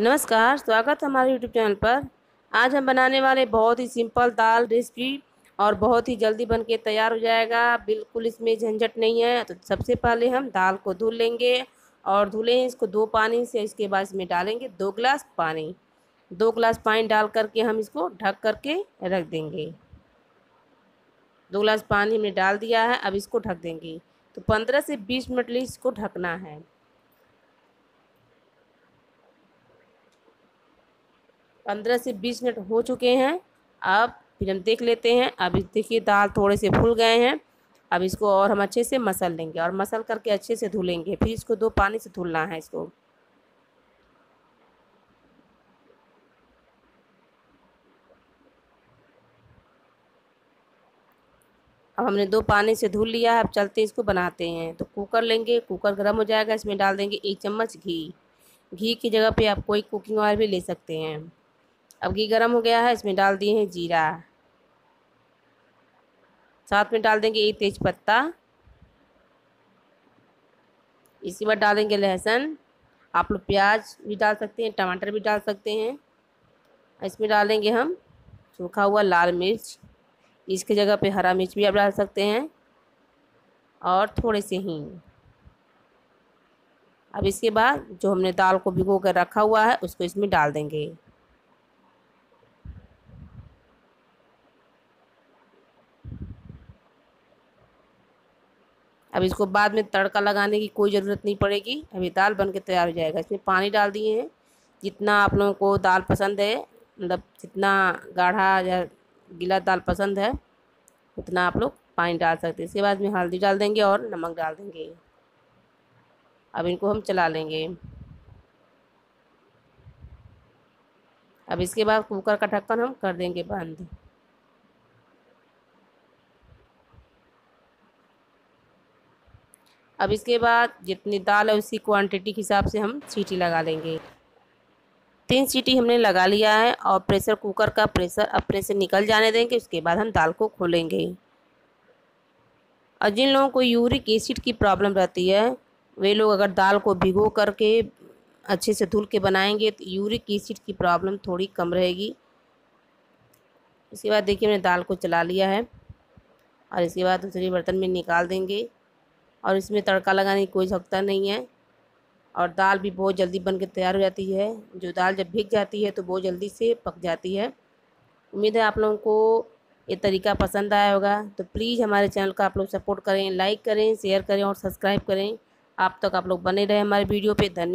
नमस्कार, स्वागत है हमारे यूट्यूब चैनल पर। आज हम बनाने वाले बहुत ही सिंपल दाल रेसिपी और बहुत ही जल्दी बन के तैयार हो जाएगा। बिल्कुल इसमें झंझट नहीं है। तो सबसे पहले हम दाल को धुल लेंगे और धुलें इसको दो पानी से। इसके बाद इसमें डालेंगे दो गिलास पानी। दो गिलास पानी डाल करके हम इसको ढक करके रख देंगे। दो गिलास पानी हमने डाल दिया है। अब इसको ढक देंगे। तो पंद्रह से बीस मिनट लिए इसको ढकना है। पंद्रह से बीस मिनट हो चुके हैं। अब फिर हम देख लेते हैं। अब देखिए, दाल थोड़े से फूल गए हैं। अब इसको और हम अच्छे से मसल लेंगे और मसल करके अच्छे से धुलेंगे। फिर इसको दो पानी से धुलना है इसको। अब हमने दो पानी से धुल लिया है। अब चलते इसको बनाते हैं। तो कुकर लेंगे। कुकर गर्म हो जाएगा। इसमें डाल देंगे एक चम्मच घी। घी की जगह पे आप कोई कुकिंग ऑयल भी ले सकते हैं। अब घी गर्म हो गया है, इसमें डाल दिए हैं जीरा। साथ में डाल देंगे एक तेज पत्ता। इसी बार डालेंगे लहसुन। आप लोग प्याज भी डाल सकते हैं, टमाटर भी डाल सकते हैं। इसमें डालेंगे हम सूखा हुआ लाल मिर्च। इसकी जगह पे हरा मिर्च भी आप डाल सकते हैं। और थोड़े से हींग। अब इसके बाद जो हमने दाल को भिगो कर रखा हुआ है, उसको इसमें डाल देंगे। अब इसको बाद में तड़का लगाने की कोई ज़रूरत नहीं पड़ेगी। अभी दाल बन के तैयार हो जाएगा। इसमें पानी डाल दिए हैं। जितना आप लोगों को दाल पसंद है मतलब जितना गाढ़ा या गीला दाल पसंद है, उतना आप लोग पानी डाल सकते हैं। इसके बाद में हल्दी डाल देंगे और नमक डाल देंगे। अब इनको हम चला लेंगे। अब इसके बाद कुकर का ढक्कन हम कर देंगे बंद। अब इसके बाद जितनी दाल है उसी क्वांटिटी के हिसाब से हम सीटी लगा लेंगे। तीन सीटी हमने लगा लिया है और प्रेशर कुकर का प्रेशर अपने से निकल जाने देंगे, उसके बाद हम दाल को खोलेंगे। और जिन लोगों को यूरिक एसिड की प्रॉब्लम रहती है, वे लोग अगर दाल को भिगो करके अच्छे से धुल के बनाएँगे तो यूरिक एसिड की प्रॉब्लम थोड़ी कम रहेगी। इसके बाद देखिए मैंने दाल को चला लिया है और इसके बाद दूसरे बर्तन में निकाल देंगे। और इसमें तड़का लगाने की कोई सकता नहीं है। और दाल भी बहुत जल्दी बन के तैयार हो जाती है। जो दाल जब भीग जाती है तो बहुत जल्दी से पक जाती है। उम्मीद है आप लोगों को ये तरीका पसंद आया होगा। तो प्लीज़ हमारे चैनल का आप लोग सपोर्ट करें, लाइक करें, शेयर करें और सब्सक्राइब करें। आप तक आप लोग बने रहे हमारे वीडियो पर धन्यवाद